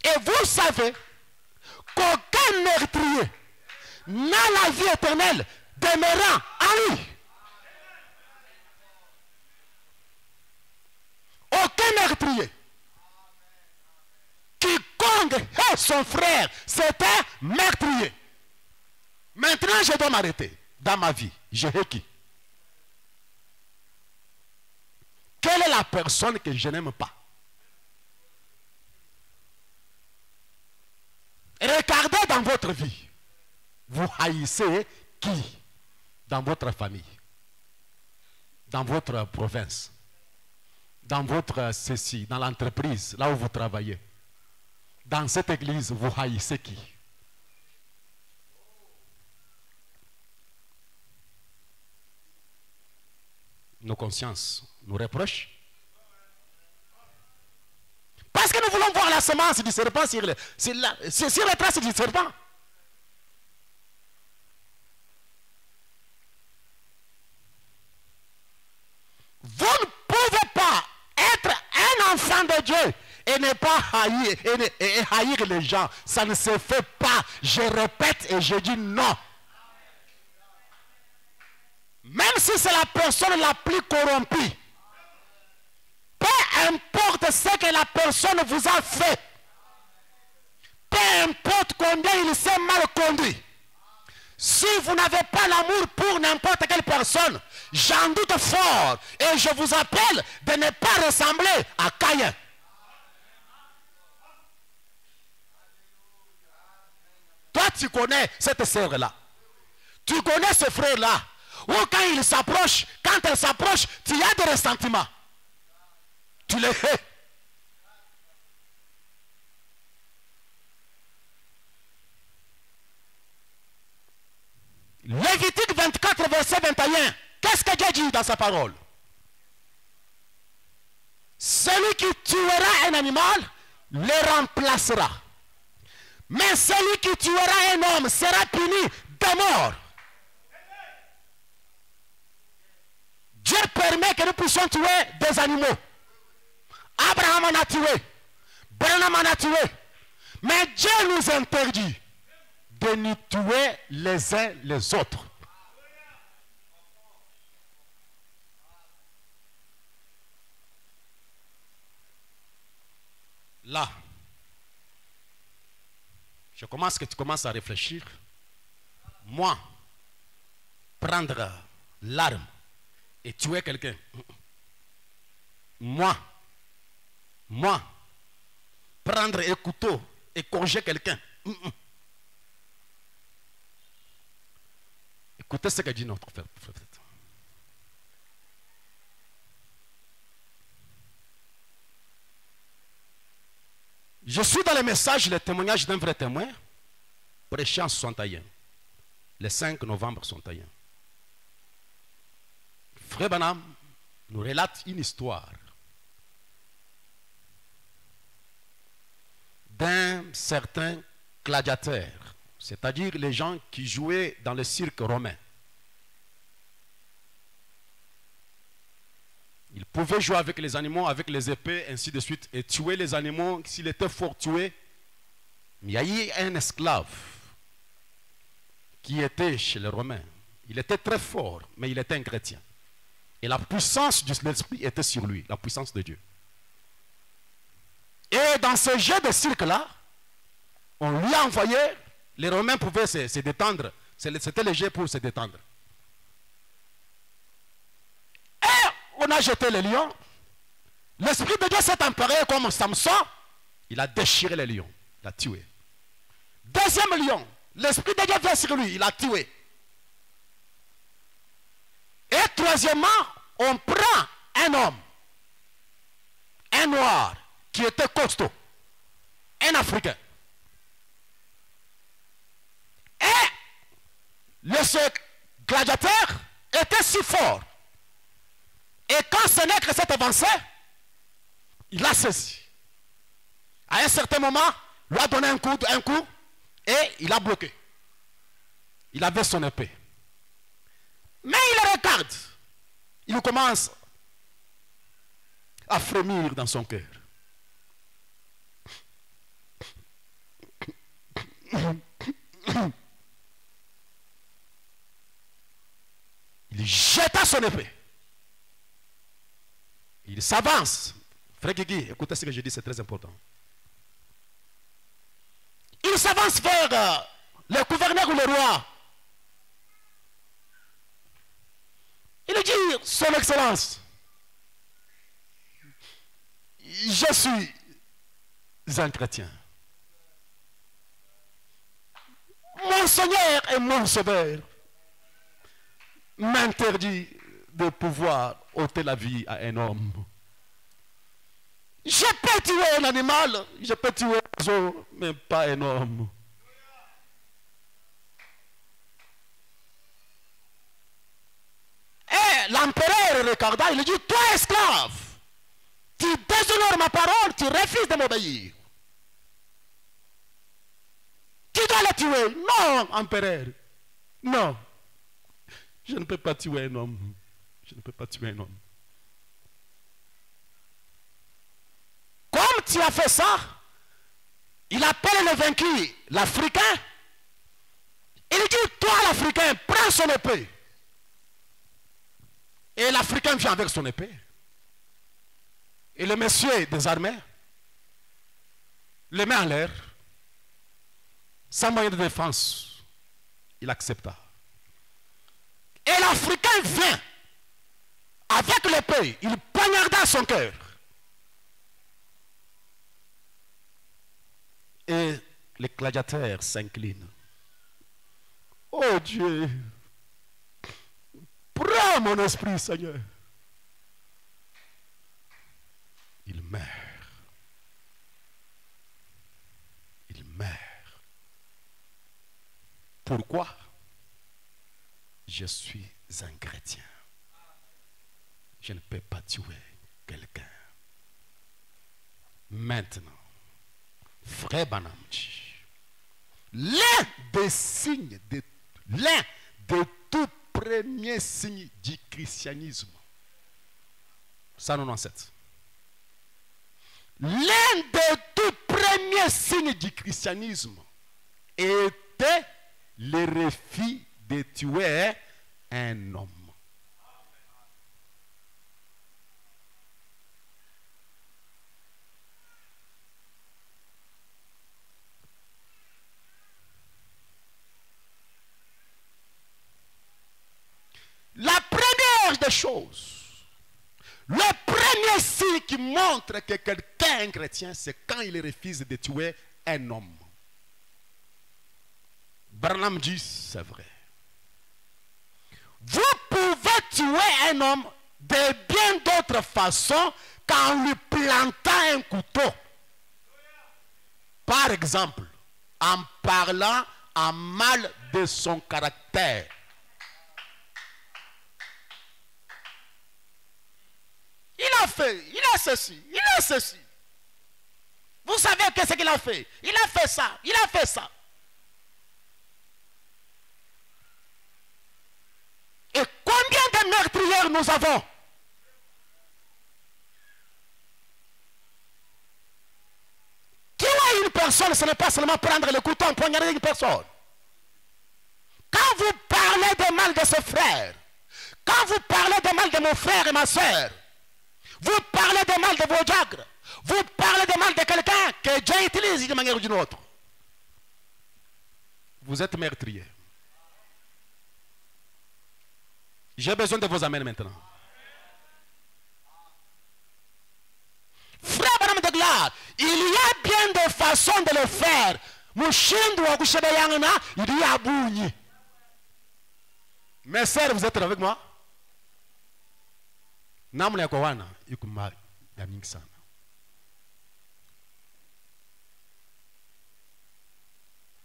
Speaker 1: Et vous savez qu'aucun meurtrier n'a la vie éternelle demeurant en lui. Aucun meurtrier. Quiconque est son frère, un meurtrier. Maintenant, je dois m'arrêter dans ma vie. Je qui? Quelle est la personne que je n'aime pas? Regardez dans votre vie. Vous haïssez qui? Dans votre famille. Dans votre province. Dans votre ceci, dans l'entreprise, là où vous travaillez. Dans cette église, vous haïssez qui? Nos consciences nous reprochent. Parce que nous voulons voir la semence du serpent sur, les traces du serpent. Vous ne pouvez pas être un enfant de Dieu et ne pas haïr, et, haïr les gens. Ça ne se fait pas. Je répète et je dis non. Même si c'est la personne la plus corrompue. Peu importe ce que la personne vous a fait. Peu importe combien il s'est mal conduit. Si vous n'avez pas l'amour pour n'importe quelle personne, j'en doute fort. Et je vous appelle de ne pas ressembler à Caïn. Toi, tu connais cette sœur-là. Tu connais ce frère-là. Ou quand il s'approche, quand elle s'approche, tu as des ressentiments. Tu les hais. Lévitique 24, verset 21. Qu'est-ce que Dieu dit dans sa parole? Celui qui tuera un animal le remplacera. Mais celui qui tuera un homme sera puni de mort.
Speaker 2: Dieu permet que nous puissions tuer des animaux. Abraham en a tué. Branham en a tué. Mais Dieu nous interdit de nous tuer les uns les autres.
Speaker 1: Là, je commence que tu commences à réfléchir. Moi, prendre l'arme et tuer quelqu'un. Moi, moi, prendre un couteau et conger quelqu'un. Écoutez ce que dit notre frère. Je suis dans le message, le témoignage d'un vrai témoin, prêché en 61, le 5 novembre 61. Frère Banam nous relate une histoire d'un certain gladiateur, c'est-à-dire les gens qui jouaient dans le cirque romain. Il pouvait jouer avec les animaux, avec les épées, ainsi de suite, et tuer les animaux s'il était fort tué. Mais il y a eu un esclave qui était chez les Romains. Il était très fort, mais il était un chrétien. Et la puissance de l'esprit était sur lui, la puissance de Dieu. Et dans ce jeu de cirque-là, on lui a envoyé, les Romains pouvaient se, détendre, c'était le jeu pour se détendre. Et a jeté les lions. L'esprit de Dieu s'est emparé comme Samson, il a déchiré les lions, il a tué. Deuxième lion, l'esprit de Dieu vient sur lui, il a tué. Et troisièmement, on prend un homme, un noir, qui était costaud, un Africain. Et le gladiateur était si fort. Et quand ce n'est que s'est avancé, il a saisi. À un certain moment, lui a donné un coup, un coup et il a bloqué. Il avait son épée. Mais il regarde. Il commence à frémir dans son cœur. Il jeta son épée. Il s'avance. Frère Guigui, écoutez ce que je dis, c'est très important. Il s'avance vers euh, le gouverneur ou le roi. Il dit, Son Excellence, je suis un chrétien. Mon Seigneur et mon Sauveur m'interdit de pouvoir ôter la vie à un homme. Je peux tuer un animal, je peux tuer un oiseau, mais pas un homme. Et l'empereur regarda, il dit, toi esclave, tu déshonores ma parole, tu refuses de m'obéir. Tu dois le tuer. Non, empereur. Non. Je ne peux pas tuer un homme. Je ne peux pas tuer un homme. Comme tu as fait ça, il appelle le vaincu, l'Africain. Il dit, toi l'Africain, prends son épée. Et l'Africain vient avec son épée. Et le monsieur désarmé le met en l'air. Sans moyen de défense, il accepta. Et l'Africain vient avec l'épée, il poignarda son cœur. Et le gladiateur s'incline. Oh Dieu, prends mon esprit, Seigneur. Il meurt. Il meurt. Pourquoi? Je suis un chrétien. Je ne peux pas tuer quelqu'un. Maintenant, frère Banamji, l'un des signes, de, l'un des tout premiers signes du christianisme,
Speaker 3: 197.
Speaker 1: L'un des tout premiers signes du christianisme était le refus de tuer un homme. La choses, le premier signe qui montre que quelqu'un est un chrétien, c'est quand il refuse de tuer un homme. Branham dit, c'est vrai. Vous pouvez tuer un homme de bien d'autres façons qu'en lui plantant un couteau. Par exemple, en parlant en mal de son caractère. Il a fait, il a ceci, il a ceci. Vous savez qu'est-ce qu'il a fait Il a fait ça, il a fait ça. Et combien de meurtrières nous avons? Tuer une personne, ce n'est pas seulement prendre le couteau, empoignarder une personne. Quand vous parlez de mal de ce frère, quand vous parlez de mal de mon frère et ma soeur, vous parlez de mal de vos diacres. Vous parlez de mal de quelqu'un que Dieu utilise d'une manière ou d'une autre.
Speaker 3: Vous êtes meurtrier. J'ai besoin de vos amens maintenant.
Speaker 1: Frère Branham de il y a bien des façons de le faire.
Speaker 3: Mes sœurs, vous êtes avec moi? Namna ya kwa wana iko ya mingi sana.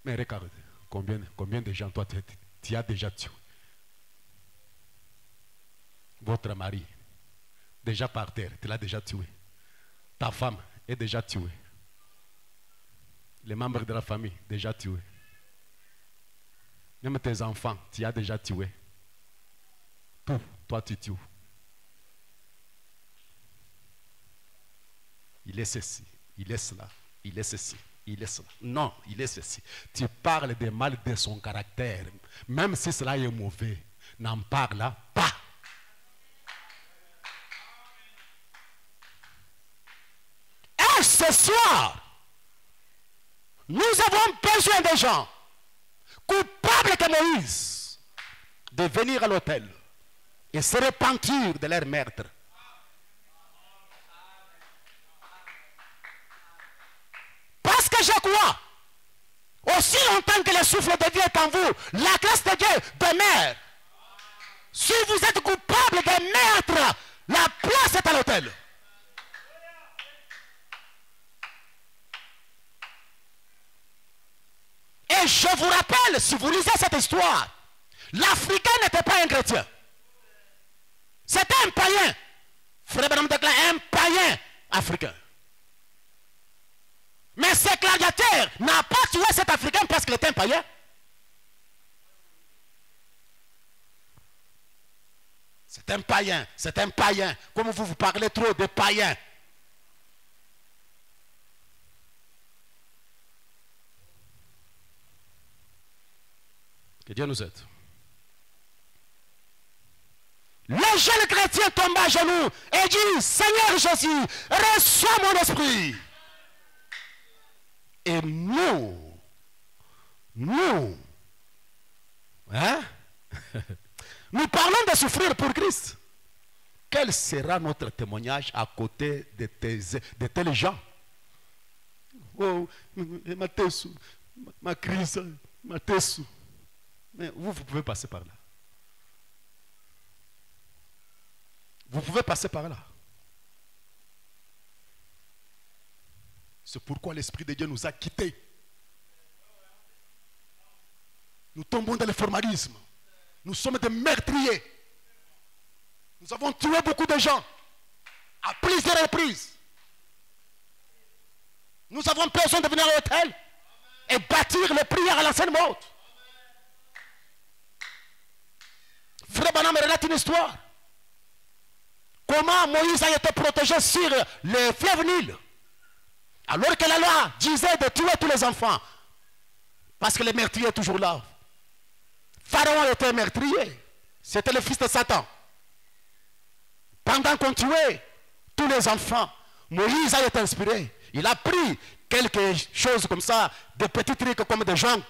Speaker 3: Mais regarde combien, de gens toi tu as déjà tué. Votre mari déjà par terre tu l'as déjà tué. Ta femme est déjà tuée. Les membres de la famille déjà tués. Même tes enfants tu as déjà tué. Tout toi tu tues il est ceci, il est cela, il est ceci, il est cela. Non, il est ceci. Tu parles des mal de son caractère, même si cela est mauvais, n'en parle pas.
Speaker 1: Et ce soir, nous avons besoin des gens coupables que Moïse de venir à l'hôtel et se repentir de leur meurtre. Je crois, aussi longtemps que le souffle de Dieu est en vous, la grâce de Dieu demeure. Si vous êtes coupable de meurtre, la place est à l'hôtel. Et je vous rappelle, si vous lisez cette histoire, l'Africain n'était pas un chrétien. C'était un païen. Frère déclare un païen africain. Mais ce gladiateur n'a pas tué cet Africain parce qu'il était un païen. C'est un païen, c'est un païen. Comme vous vous parlez trop de païens.
Speaker 3: Que Dieu nous aide.
Speaker 1: Le jeune chrétien tombe à genoux et dit, Seigneur Jésus, reçois mon esprit. Et nous, nous, hein, nous parlons de souffrir pour Christ. Quel sera notre témoignage à côté de, tes, de tels gens Oh, ma crise, ma tesu.
Speaker 3: Mais vous, vous pouvez passer par là.
Speaker 1: Vous pouvez passer par là.
Speaker 3: C'est pourquoi l'Esprit de Dieu nous a quittés. Nous tombons dans le formalisme. Nous sommes des meurtriers. Nous avons tué beaucoup de gens à plusieurs reprises.
Speaker 1: Nous avons besoin de venir à l'hôtel et bâtir les prières à l'ancienne mode. Frère Banam relate une histoire comment Moïse a été protégé sur le fleuve Nil? Alors que la loi disait de tuer tous les enfants. Parce que le meurtrier est toujours là. Pharaon était meurtrier. C'était le fils de Satan. Pendant qu'on tuait tous les enfants, Moïse a été inspiré. Il a pris quelque chose comme ça, des petits trucs comme des gens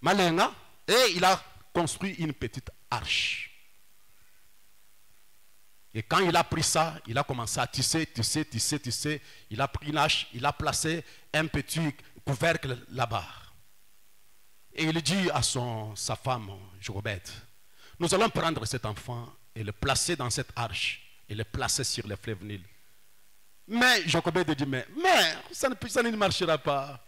Speaker 1: malins, et il a construit une petite arche. Et quand il a pris ça, il a commencé à tisser, tisser, tisser, tisser. Il a pris une hache, il a placé un petit couvercle là-bas. Et il dit à son, sa femme, Jochebed, nous allons prendre cet enfant et le placer dans cette arche et le placer sur le fleuve Nil. Mais Jochebed dit, mais, mais ça, ne, ça ne marchera pas.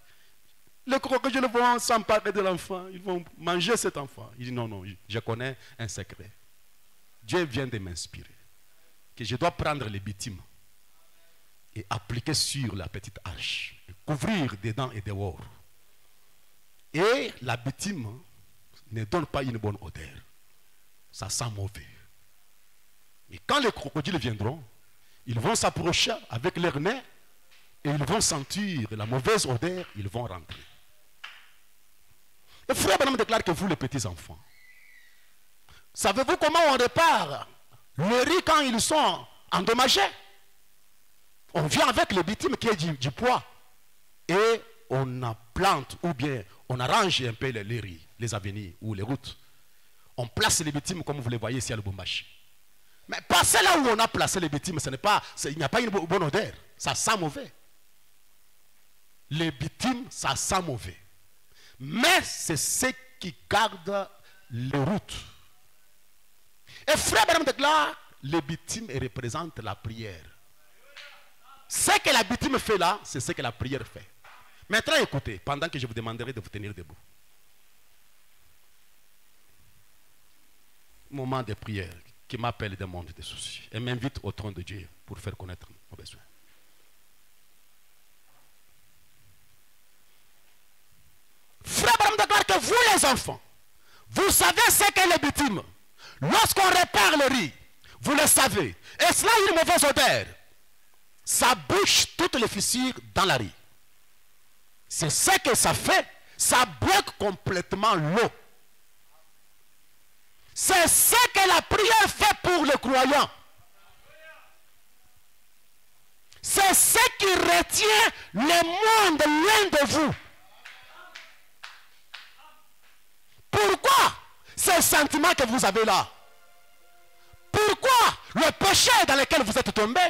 Speaker 1: Les crocodiles vont s'emparer de l'enfant, ils vont manger cet enfant. Il dit, non, non, je connais un secret. Dieu vient de m'inspirer je dois prendre les bitumes et appliquer sur la petite arche, et couvrir dedans et dehors. Et la bitume ne donne pas une bonne odeur. Ça sent mauvais. Et quand les crocodiles viendront, ils vont s'approcher avec leur nez et ils vont sentir la mauvaise odeur, ils vont rentrer. Le frère Branham déclare que vous, les petits enfants, savez-vous comment on répare le riz, quand ils sont endommagés, on vient avec le bitume qui est du, poids et on plante ou bien on arrange un peu les, riz, les avenirs ou les routes. On place les bitumes comme vous les voyez ici à Lubumbashi. Mais passer là où on a placé les bitumes, ce n'est pas, il n'y a pas une bonne odeur. Ça sent mauvais. Les bitumes, ça sent mauvais. Mais c'est ce qui garde les routes. Et frère Branham déclare, les victimes représentent la prière. Ce que la victime fait là, c'est ce que la prière fait. Maintenant, écoutez, pendant que je vous demanderai de vous tenir debout. Moment de prière qui m'appelle des mondes de soucis et m'invite au trône de Dieu pour faire connaître nos besoins. Frère Branham déclare que vous les enfants, vous savez ce qu'est les victimes. Lorsqu'on répare le riz, vous le savez, et cela a une mauvaise odeur, ça bouche toutes les fissures dans la riz. C'est ce que ça fait, ça bloque complètement l'eau. C'est ce que la prière fait pour le croyant. C'est ce qui retient le monde loin de vous. Pourquoi? Ce sentiment que vous avez là Pourquoi le péché dans lequel vous êtes tombé?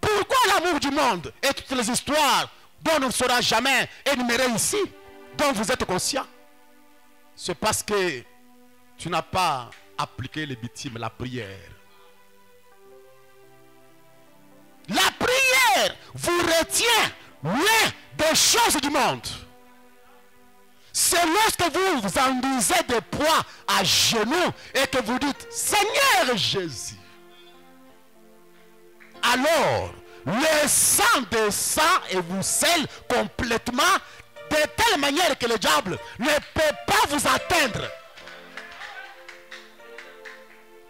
Speaker 1: Pourquoi l'amour du monde et toutes les histoires dont on ne saura jamais énumérer ici, dont vous êtes conscient? C'est parce que tu n'as pas appliqué les victimes, la prière. La prière vous retient loin des choses du monde. C'est lorsque vous vous enduisez des poids à genoux et que vous dites, Seigneur Jésus. Alors, le sang descend et vous scelle complètement de telle manière que le diable ne peut pas vous atteindre.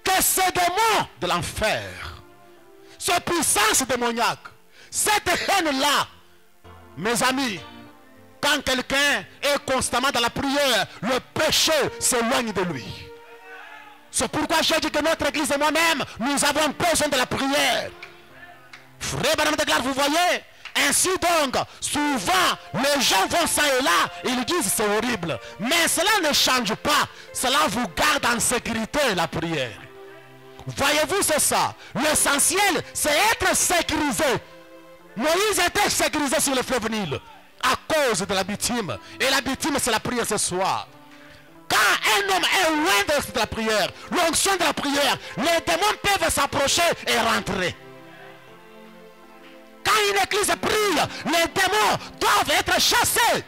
Speaker 1: Que ces démons de l'enfer, cette puissance démoniaque, cette haine-là, mes amis, quand quelqu'un est constamment dans la prière, le péché s'éloigne de lui. C'est pourquoi j'ai dit que notre église et moi-même, nous avons besoin de la prière. Frère Madame de vous voyez? Ainsi donc, souvent, les gens vont ça et là, ils disent c'est horrible. Mais cela ne change pas. Cela vous garde en sécurité, la prière. Voyez-vous, c'est ça. L'essentiel, c'est être sécurisé. Moïse était sécurisé sur le fleuve Nil à cause de la bitume. Et la bitume, c'est la prière ce soir. Quand un homme est loin de la prière, l'onction de la prière, les démons peuvent s'approcher et rentrer. Quand une église prie, les démons doivent être chassés.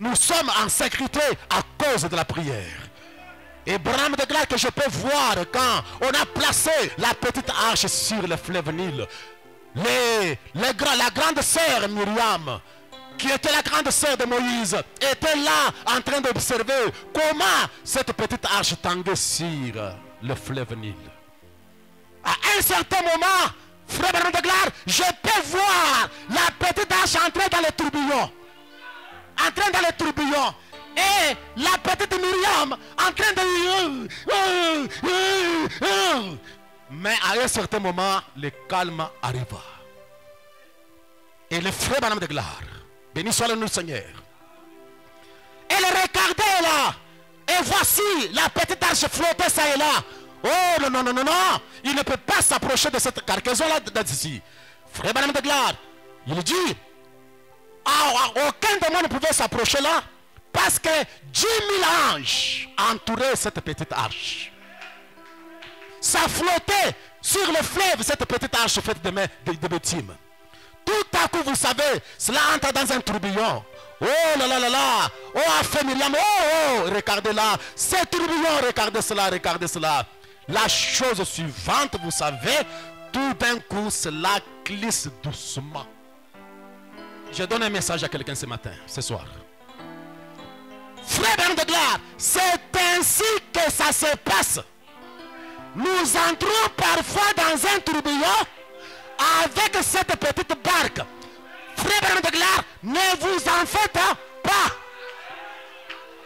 Speaker 1: Nous sommes en sécurité à cause de la prière. Et Bram déclare que je peux voir quand on a placé la petite arche sur le fleuve Nil. Les, les, la grande sœur Myriam qui était la grande sœur de Moïse, était là en train d'observer comment cette petite arche tanguait sur le fleuve Nil. À un certain moment, frère Branham de gloire, je peux voir la petite arche entrer dans les tourbillons. Entrer dans les tourbillons. Et la petite Myriam en train de... Mais à un certain moment, le calme arriva. Et le frère Branham de gloire, béni soit le nom du Seigneur. Elle regardait là. Et voici la petite arche flottait ça et là. Oh non, non, non, non, non. Il ne peut pas s'approcher de cette cargaison-là d'ici. Frère Madame de Gloire, il dit, ah, ah, aucun de moi ne pouvait s'approcher là. Parce que 10 000 anges entouraient cette petite arche. Ça flottait sur le fleuve, cette petite arche faite de, de, de bêtimes. Tout à coup, vous savez, cela entre dans un tourbillon. Oh là là là là. Oh, Afé Myriam. Oh, oh, regardez là. C'est tourbillon. Regardez cela, regardez cela. La chose suivante, vous savez, tout d'un coup, cela glisse doucement. Je donne un message à quelqu'un ce matin, ce soir. Frère de gloire, c'est ainsi que ça se passe. Nous entrons parfois dans un tourbillon avec cette petite barque. Frère de gloire, ne vous en faites pas.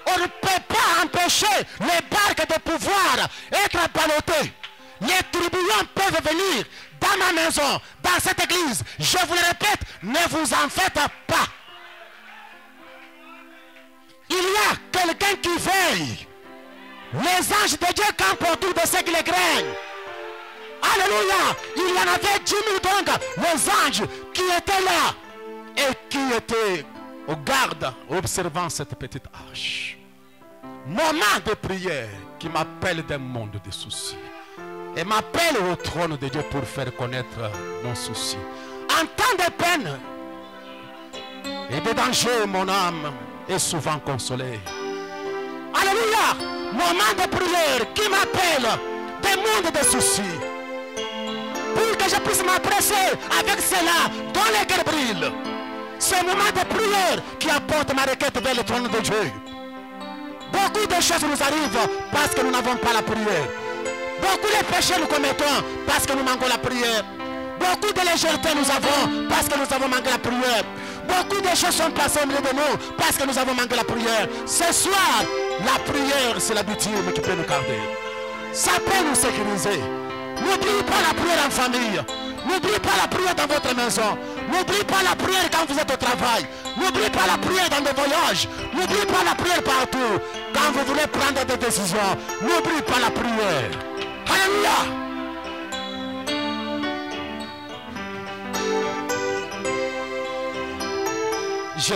Speaker 1: On ne peut pas empêcher les barques de pouvoir être ballotées. Les tourbillons peuvent venir dans ma maison, dans cette église. Je vous le répète, ne vous en faites pas. Il y a quelqu'un qui veille. Les anges de Dieu campent autour de ceux qui les craignent. Alléluia. Il y en avait 10 000 donc, les anges qui étaient là et qui étaient au garde observant cette petite arche. Moment de prière qui m'appelle d'un monde de soucis. Et m'appelle au trône de Dieu pour faire connaître mon souci. En temps de peine et de danger, mon âme est souvent consolée. Alléluia. Moment de prière qui m'appelle des mondes de soucis. Pour que je puisse m'apprécier avec cela dans les cœurs brillent. C'est un moment de prière qui apporte ma requête vers le trône de Dieu. Beaucoup de choses nous arrivent parce que nous n'avons pas la prière. Beaucoup de péchés nous commettons parce que nous manquons la prière. Beaucoup de légèreté nous avons parce que nous avons manqué la prière. Beaucoup de choses sont passées au milieu de nous parce que nous avons manqué la prière. Ce soir, la prière, c'est la bitume qui peut nous garder. Ça peut nous sécuriser. N'oubliez pas la prière en famille. N'oubliez pas la prière dans votre maison. N'oubliez pas la prière quand vous êtes au travail. N'oubliez pas la prière dans vos voyages. N'oubliez pas la prière partout. Quand vous voulez prendre des décisions, n'oubliez pas la prière. Alléluia. Je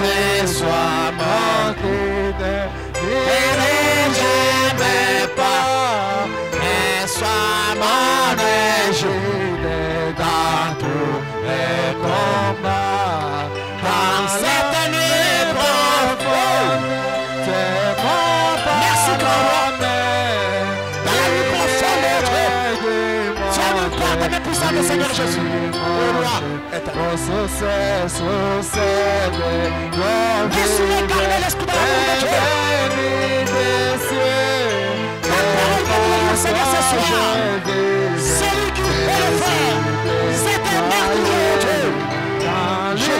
Speaker 1: às sua a morte Levanta, Senhor Jesus.
Speaker 4: Esse lugar dele
Speaker 1: escutar a vida de
Speaker 4: Deus.
Speaker 1: Até o lugar você vai
Speaker 4: ser
Speaker 1: sujado. Que
Speaker 2: o elefante, se tem marco de Jesus. Na a de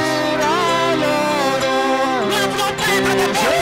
Speaker 2: Deus.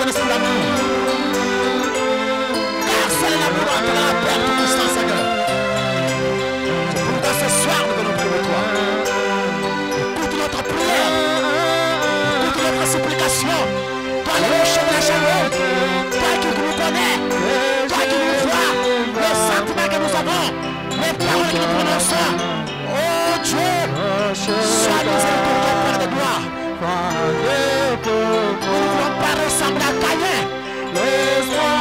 Speaker 2: Senhor. Toca no chão da Shalom. Toque no Coné. Toque no Flá. No Santo da Gamuzabon. Que não pronunciou. Oh, Deus. Sua misericórdia para de gloire. Nous ne voulons pas é à Caïn. Laisse-moi.